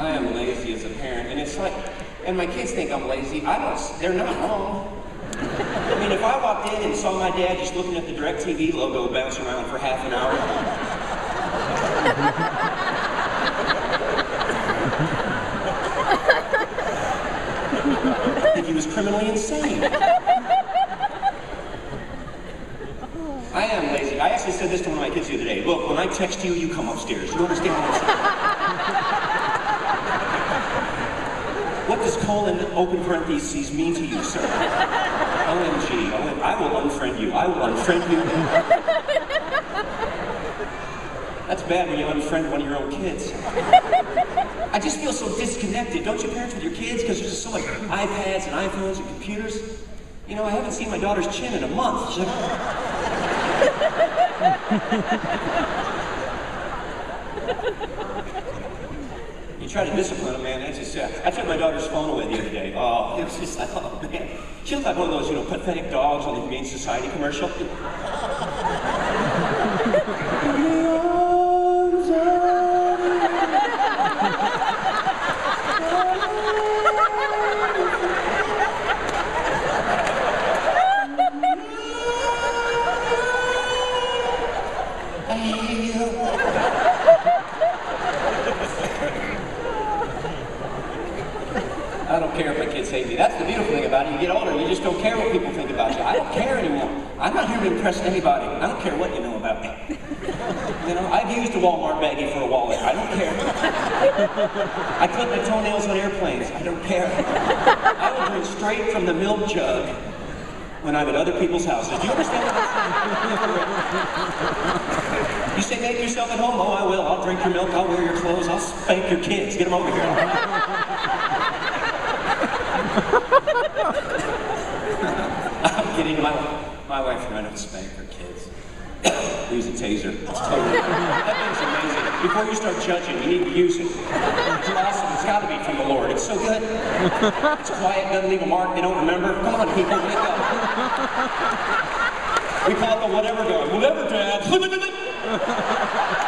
I am lazy as a parent, and it's like, and my kids think I'm lazy. I don't, they're not wrong. I mean, if I walked in and saw my dad just looking at the DirecTV logo bouncing around for half an hour, I think he was criminally insane. I am lazy. I actually said this to one of my kids the other day. Look, when I text you, you come upstairs. You understand what I'm saying? what does colon open parentheses mean to you, sir? OMG. OM I will unfriend you. I will unfriend you. That's bad when you unfriend one of your own kids. I just feel so disconnected. Don't you parents with your kids? Because there's just so much iPads and iPhones and computers. You know, I haven't seen my daughter's chin in a month. Like, try to discipline them, man. That's just, uh, I took my daughter's phone away the other day. Oh, it was just like, oh man. She looked like one of those, you know, pathetic dogs on the Humane Society commercial. I don't care if my kids hate me. That's the beautiful thing about it. You get older, you just don't care what people think about you. I don't care anymore. I'm not here to impress anybody. I don't care what you know about me. You know, I've used a Walmart baggie for a wallet. I don't care. I clip my toenails on airplanes. I don't care. I will drink straight from the milk jug when I'm at other people's houses. Do you understand what I'm saying? You say make yourself at home? Oh, I will. I'll drink your milk. I'll wear your clothes. I'll spank your kids. Get them over here. I'm kidding. My, my wife and don't spank her kids. use a taser. It's totally, that thing's amazing. Before you start judging, you need to use it. It's awesome. It's got to be from the Lord. It's so good. It's quiet, doesn't leave a mark. They don't remember. Come on, people, wake up. We call it the whatever gun. Whatever, Dad.